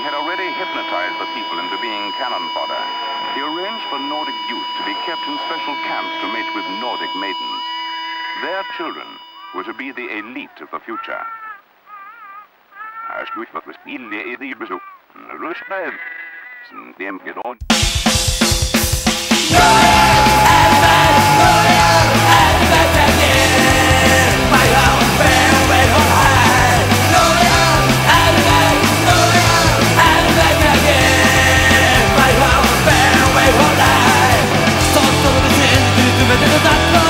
He had already hypnotized the people into being cannon fodder. He arranged for Nordic youth to be kept in special camps to mate with Nordic maidens. Their children were to be the elite of the future. that